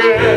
que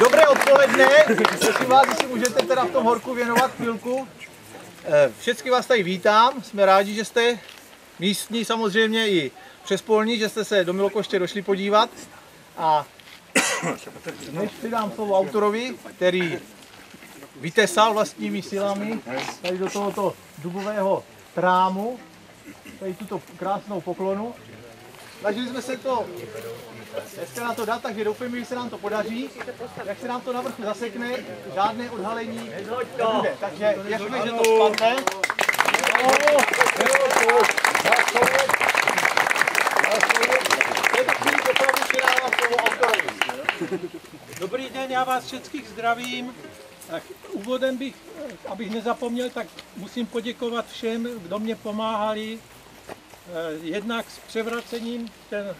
Dobré odpoledne, prosím vás, jestli můžete teda v tom horku věnovat chvilku. Eh, Všechny vás tady vítám, jsme rádi, že jste místní, samozřejmě i přespolní, že jste se do Milokoště došli podívat. A než přidám slovo autorovi, který vytesal vlastními silami tady do tohoto dubového trámu, tady tuto krásnou poklonu. Snažili jsme se to dneska na to dát, takže doufejme, že se nám to podaří. Jak se nám to na vrchu zasekne, žádné odhalení nebude. Takže věřme, že to spadne. Dobrý den, já vás všetkých zdravím. Tak úvodem bych, abych nezapomněl, tak musím poděkovat všem, kdo mě pomáhali. Eh, Jednak s převracením, ten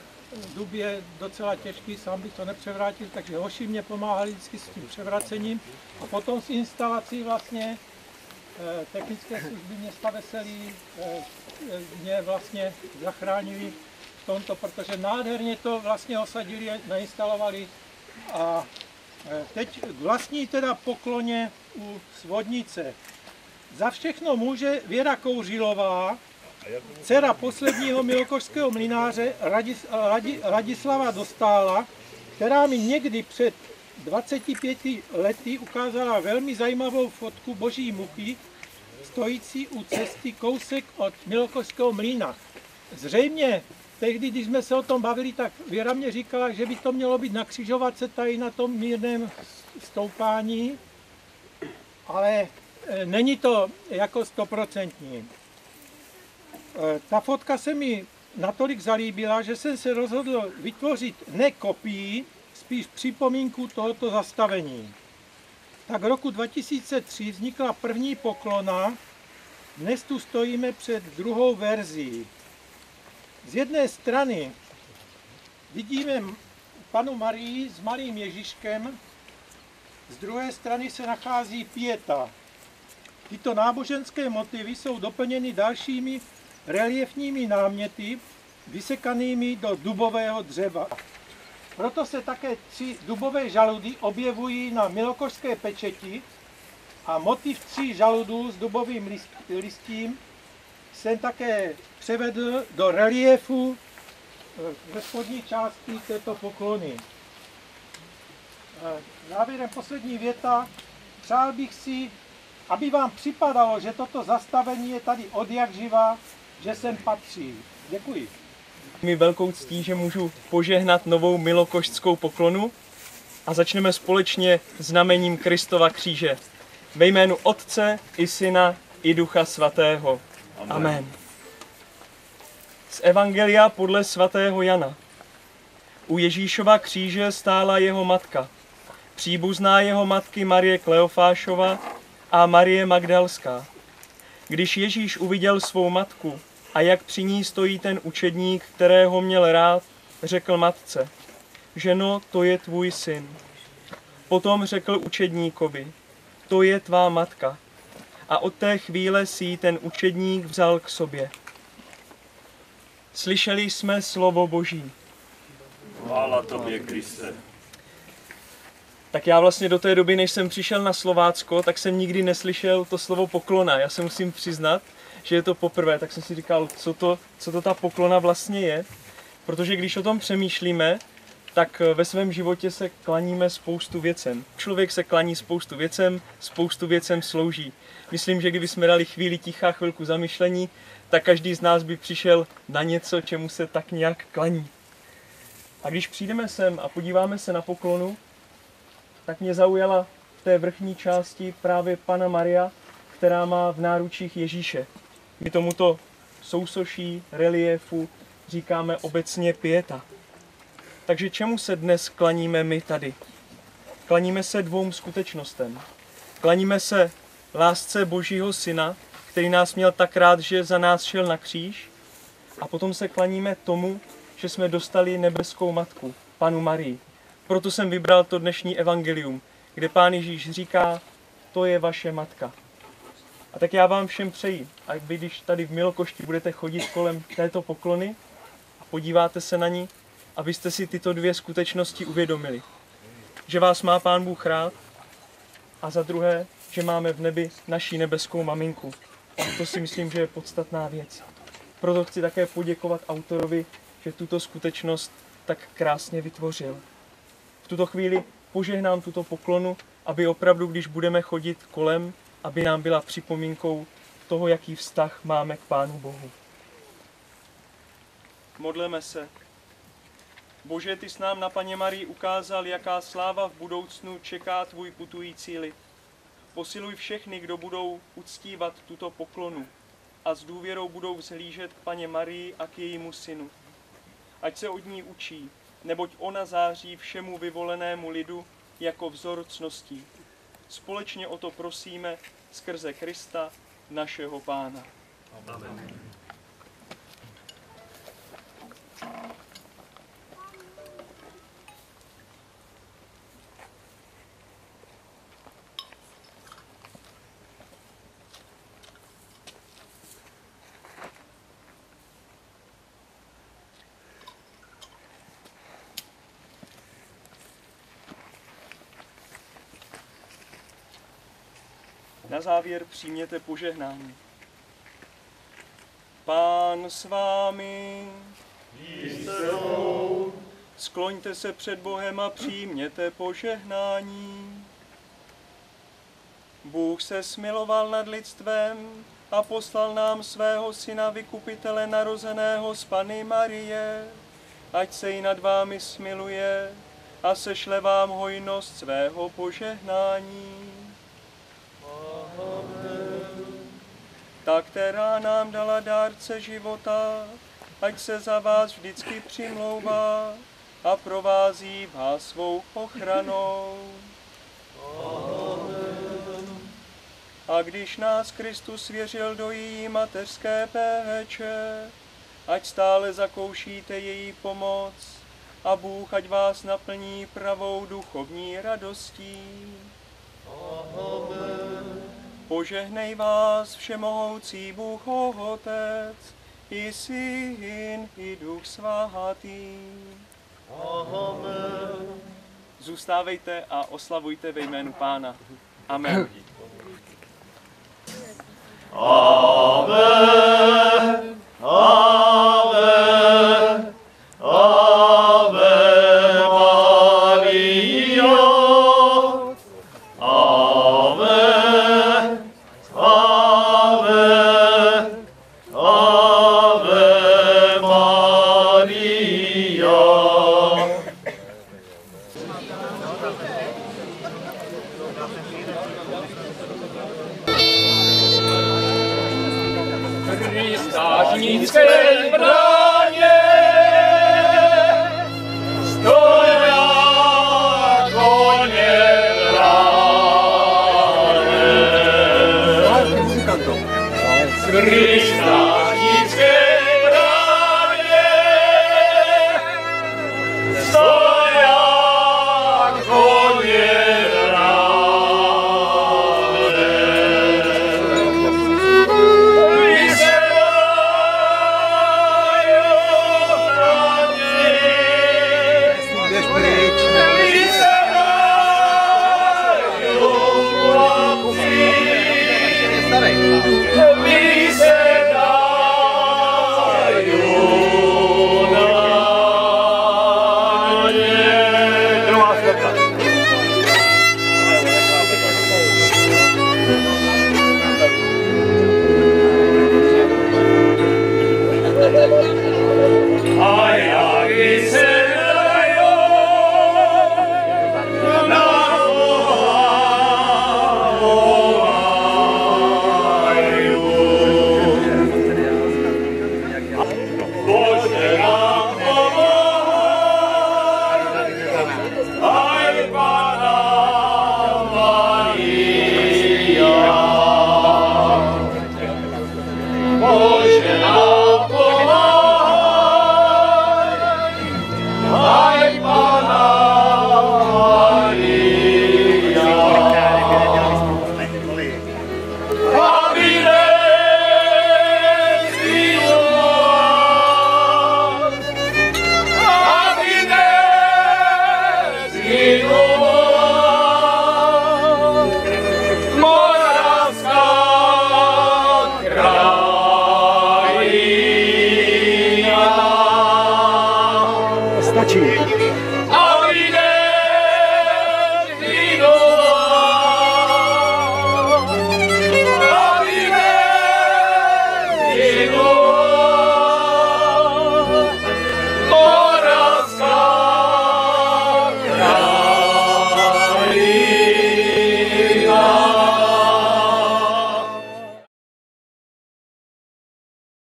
dub je docela těžký, sám bych to nepřevrátil, takže hoši mě pomáhali vždycky s tím převracením. A potom s instalací vlastně eh, technické služby města Veselí eh, mě vlastně zachránili v tomto, protože nádherně to vlastně osadili, nainstalovali a eh, teď vlastní teda pokloně u svodnice. Za všechno může Věra Kouřilová, dcera posledního milokošského mlináře Radis, Radi, Radislava Dostála, která mi někdy před 25 lety ukázala velmi zajímavou fotku boží muchy, stojící u cesty kousek od Milokošského mlýna. Zřejmě tehdy, když jsme se o tom bavili, tak Věra mě říkala, že by to mělo být na křižovatce tady na tom mírném stoupání, ale eh, není to jako stoprocentní. Eh, Ta fotka se mi natolik zalíbila, že jsem se rozhodl vytvořit ne kopii, spíš připomínku tohoto zastavení. Tak roku 2003 vznikla první poklona, dnes tu stojíme před druhou verzí. Z jedné strany vidíme panu Marii s malým Ježíškem, z druhé strany se nachází Pieta. Tyto náboženské motivy jsou doplněny dalšími reliefními náměty, vysekanými do dubového dřeva. Proto se také tři dubové žaludy objevují na milokořské pečeti a motiv tří žaludů s dubovým list, listím jsem také převedl do reliefu eh, ve spodní části této poklony. Eh, Závěrem poslední věta. Přál bych si, aby vám připadalo, že toto zastavení je tady od že sem patří. Děkuji. Mi velkou ctí, že můžu požehnat novou milokoštskou poklonu a začneme společně znamením Kristova kříže. Ve jménu Otce i Syna i Ducha Svatého. Amen. Amen. Z Evangelia podle svatého Jana. U Ježíšova kříže stála jeho matka, příbuzná jeho matky Marie Kleofášova a Marie Magdalská. Když Ježíš uviděl svou matku a jak při ní stojí ten učedník, kterého měl rád, řekl matce, ženo, to je tvůj syn. Potom řekl učedníkovi, to je tvá matka. A od té chvíle si ten učedník vzal k sobě. Slyšeli jsme slovo Boží. Chvála tobě, Kriste. Tak já vlastně do té doby, než jsem přišel na Slovácko, tak jsem nikdy neslyšel to slovo poklona. Já se musím přiznat, že je to poprvé, tak jsem si říkal, co to, co to ta poklona vlastně je. Protože když o tom přemýšlíme, tak ve svém životě se klaníme spoustu věcem. Člověk se klaní spoustu věcem, spoustu věcem slouží. Myslím, že kdyby jsme dali chvíli tichá, chvilku zamyšlení, tak každý z nás by přišel na něco, čemu se tak nějak klaní. A když přijdeme sem a podíváme se na poklonu, tak mě zaujala v té vrchní části právě Pana Maria, která má v náručích Ježíše. My tomuto sousoší, reliefu říkáme obecně pieta. Takže čemu se dnes klaníme my tady? Klaníme se dvou skutečnostem. Klaníme se lásce Božího Syna, který nás měl tak rád, že za nás šel na kříž. A potom se klaníme tomu, že jsme dostali nebeskou matku, panu Marii. Proto jsem vybral to dnešní evangelium, kde pán Ježíš říká, to je vaše matka. A tak já vám všem přeji, a vy, když tady v Milokošti budete chodit kolem této poklony a podíváte se na ní, abyste si tyto dvě skutečnosti uvědomili. Že vás má Pán Bůh rád a za druhé, že máme v nebi naší nebeskou maminku. A to si myslím, že je podstatná věc. Proto chci také poděkovat autorovi, že tuto skutečnost tak krásně vytvořil. Tuto chvíli požehnám tuto poklonu, aby opravdu, když budeme chodit kolem, aby nám byla připomínkou toho, jaký vztah máme k Pánu Bohu. Modleme se. Bože, ty s nám na Paně Marii ukázal, jaká sláva v budoucnu čeká tvůj putující lid. Posiluj všechny, kdo budou uctívat tuto poklonu a s důvěrou budou vzhlížet k Paně Marii a k jejímu synu. Ať se od ní učí, neboť ona září všemu vyvolenému lidu jako vzor cností. Společně o to prosíme skrze Krista, našeho Pána. Amen. Na závěr přijměte požehnání. Pán s vámi. Skloňte se před Bohem a přijměte požehnání. Bůh se smiloval nad lidstvem a poslal nám svého syna vykupitele narozeného z Pany Marie, ať se i nad vámi smiluje a sešle vám hojnost svého požehnání. Ta, která nám dala dárce života, ať se za vás vždycky přimlouvá a provází vás svou ochranou. A když nás Kristus svěřil do její mateřské péče, ať stále zakoušíte její pomoc a Bůh ať vás naplní pravou duchovní radostí. Požehnej vás všemohoucí Bůh Otec, i Syn, i Duch Svatý. Zůstávejte a oslavujte ve jménu Pána. Amen. Chińskiej Brodzi!